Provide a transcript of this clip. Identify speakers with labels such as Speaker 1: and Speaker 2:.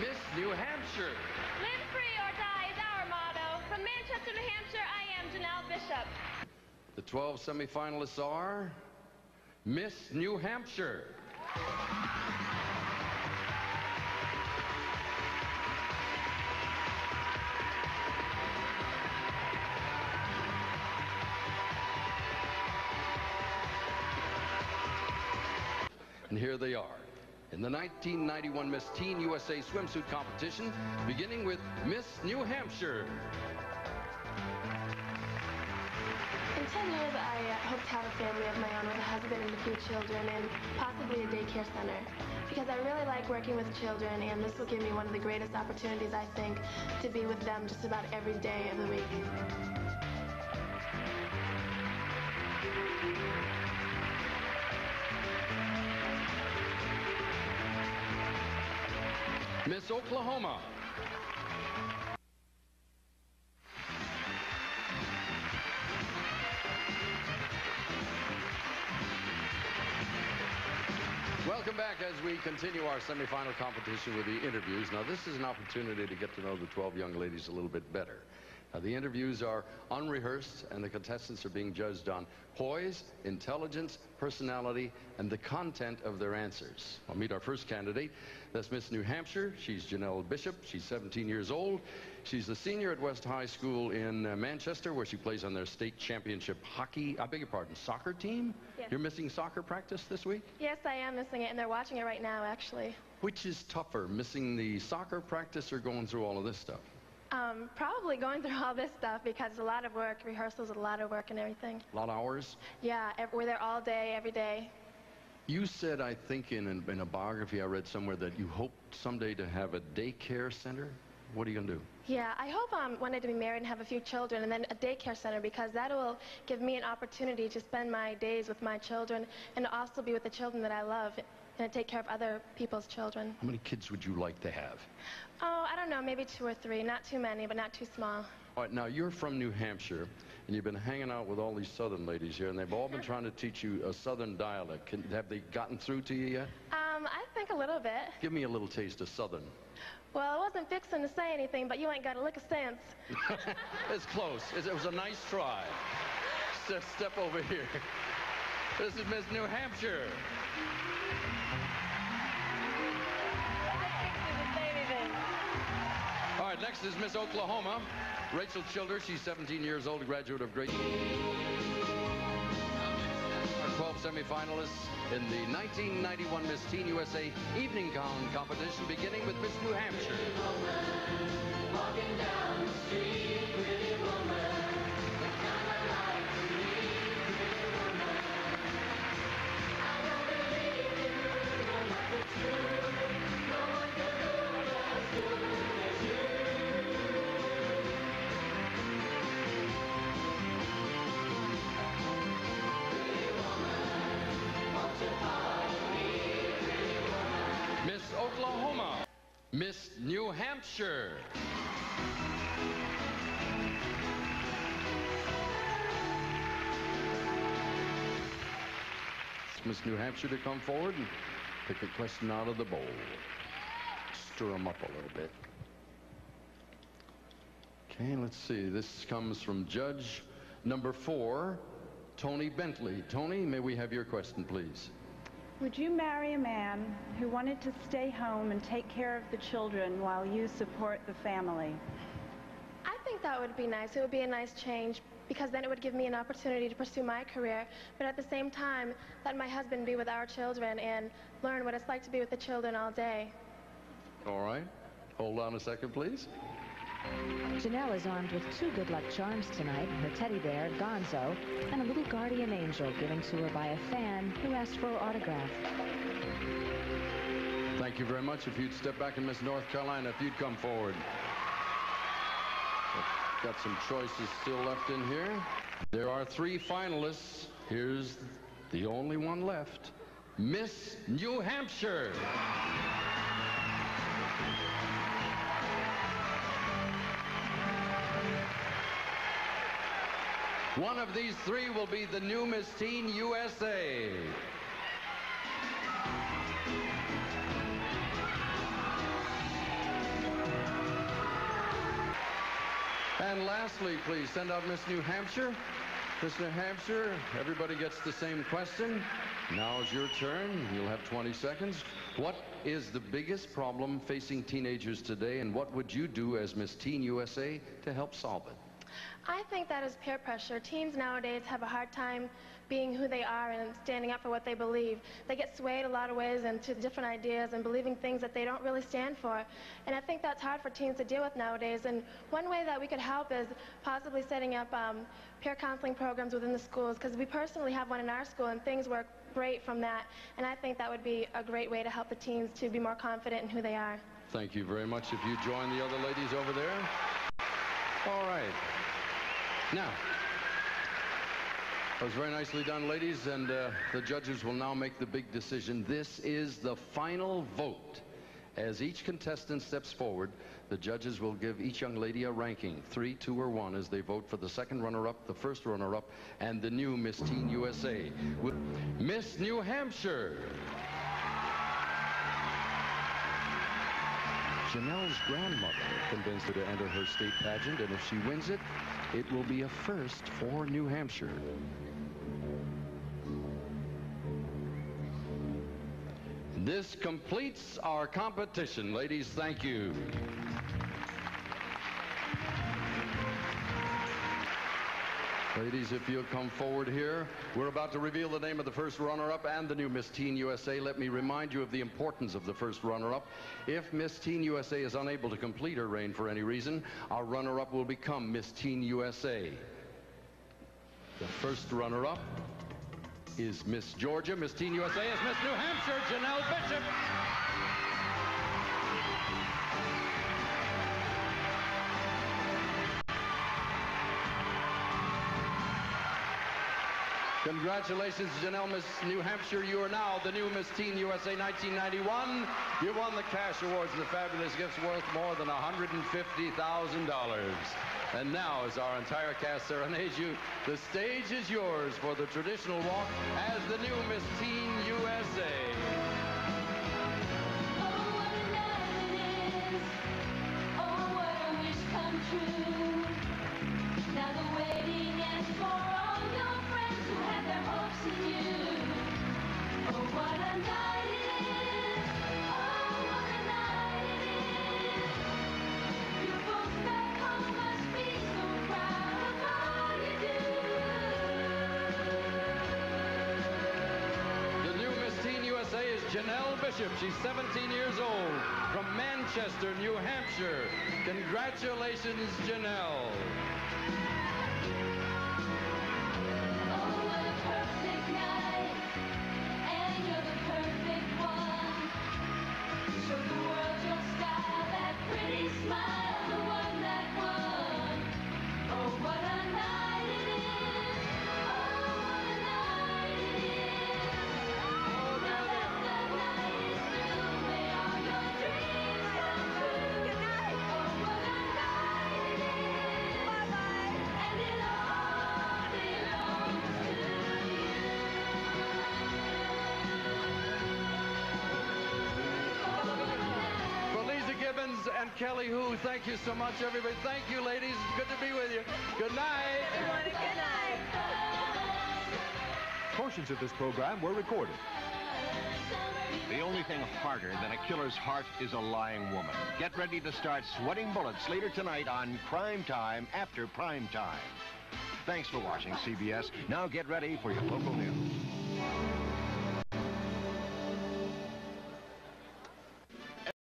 Speaker 1: Miss New Hampshire.
Speaker 2: Live free or die is our motto. From Manchester, New Hampshire, I am Janel Bishop.
Speaker 1: The 12 semifinalists are Miss New Hampshire. And here they are. In the 1991 Miss Teen USA swimsuit competition, beginning with Miss New Hampshire.
Speaker 3: In 10 years, I uh, hope to have a family of my own with a husband and a few children and possibly a daycare center. Because I really like working with children and this will give me one of the greatest opportunities, I think, to be with them just about every day of the week.
Speaker 1: Miss Oklahoma. Welcome back as we continue our semifinal competition with the interviews. Now, this is an opportunity to get to know the 12 young ladies a little bit better. The interviews are unrehearsed, and the contestants are being judged on poise, intelligence, personality, and the content of their answers. I'll meet our first candidate. That's Miss New Hampshire. She's Janel Bishop. She's 17 years old. She's a senior at West High School in uh, Manchester, where she plays on their state championship hockey, I beg your pardon, soccer team?
Speaker 3: Yes.
Speaker 1: You're missing soccer practice this week?
Speaker 3: Yes, I am missing it, and they're watching it right now, actually.
Speaker 1: Which is tougher, missing the soccer practice or going through all of this stuff?
Speaker 3: Um, probably going through all this stuff because a lot of work, rehearsals, a lot of work and everything.
Speaker 1: A lot of hours?
Speaker 3: Yeah, we're there all day, every day.
Speaker 1: You said, I think, in, in a biography I read somewhere that you hope someday to have a daycare center. What are you going to do?
Speaker 3: Yeah, I hope um, one day to be married and have a few children and then a daycare center because that will give me an opportunity to spend my days with my children and also be with the children that I love and to take care of other people's children.
Speaker 1: How many kids would you like to have?
Speaker 3: Oh, I don't know, maybe two or three. Not too many, but not too small.
Speaker 1: All right, now you're from New Hampshire, and you've been hanging out with all these southern ladies here, and they've all been trying to teach you a southern dialect. Can, have they gotten through to you yet?
Speaker 3: Um, I think a little bit.
Speaker 1: Give me a little taste of southern.
Speaker 3: Well, I wasn't fixing to say anything, but you ain't got a lick of sense.
Speaker 1: it's close. It it was a nice try. Step, step over here. This is Miss New Hampshire. All right, next is Miss Oklahoma. Rachel Childers, she's 17 years old, graduate of Great. Our 12 semifinalists in the 1991 Miss Teen USA Evening Gown Competition, beginning with Miss New Hampshire. Miss Oklahoma. Miss New Hampshire. Ask Miss New Hampshire to come forward and pick a question out of the bowl. Stir them up a little bit. Okay, let's see. This comes from Judge number four, Tony Bentley. Tony, may we have your question, please?
Speaker 4: Would you marry a man who wanted to stay home and take care of the children while you support the family?
Speaker 3: I think that would be nice. It would be a nice change because then it would give me an opportunity to pursue my career, but at the same time, let my husband be with our children and learn what it's like to be with the children all day.
Speaker 1: All right. Hold on a second, please.
Speaker 5: Janel is armed with two good luck charms tonight, her teddy bear, Gonzo, and a little guardian angel given to her by a fan who asked for her autograph.
Speaker 1: Thank you very much. If you'd step back and Miss North Carolina, if you'd come forward. Got some choices still left in here. There are three finalists. Here's the only one left. Miss New Hampshire. One of these three will be the new Miss Teen USA. And lastly, please send out Miss New Hampshire. Miss New Hampshire, everybody gets the same question. Now's your turn. You'll have 20 seconds. What is the biggest problem facing teenagers today, and what would you do as Miss Teen USA to help solve it?
Speaker 3: I think that is peer pressure. Teens nowadays have a hard time being who they are and standing up for what they believe. They get swayed a lot of ways into different ideas and believing things that they don't really stand for. And I think that's hard for teens to deal with nowadays. And one way that we could help is possibly setting up um, peer counseling programs within the schools because we personally have one in our school and things work great from that. And I think that would be a great way to help the teens to be more confident in who they are.
Speaker 1: Thank you very much. If you join the other ladies over there. All right. Now, that was very nicely done, ladies, and uh, the judges will now make the big decision. This is the final vote. As each contestant steps forward, the judges will give each young lady a ranking, three, two, or one, as they vote for the second runner-up, the first runner-up, and the new Miss Teen USA. Miss New Hampshire. Janel's grandmother convinced her to enter her state pageant, and if she wins it, it will be a first for New Hampshire. This completes our competition. Ladies, thank you. Ladies, if you'll come forward here, we're about to reveal the name of the first runner-up and the new Miss Teen USA. Let me remind you of the importance of the first runner-up. If Miss Teen USA is unable to complete her reign for any reason, our runner-up will become Miss Teen USA. The first runner-up is Miss Georgia. Miss Teen USA is Miss New Hampshire, Janel Bishop. Congratulations, Janel, Miss New Hampshire. You are now the new Miss Teen USA 1991. You won the cash awards and the fabulous gifts worth more than $150,000. And now, as our entire cast serenades you, the stage is yours for the traditional walk as the new Miss Teen USA. Janel Bishop. She's 17 years old from Manchester, New Hampshire. Congratulations, Janel. And Kelly Hu, thank you so much, everybody. Thank you, ladies. Good to be with you. Good night.
Speaker 6: Portions of this program were recorded.
Speaker 7: The only thing harder than a killer's heart is a lying woman. Get ready to start sweating bullets later tonight on Crime Time after Prime Time. Thanks for watching CBS. Now get ready for your local news.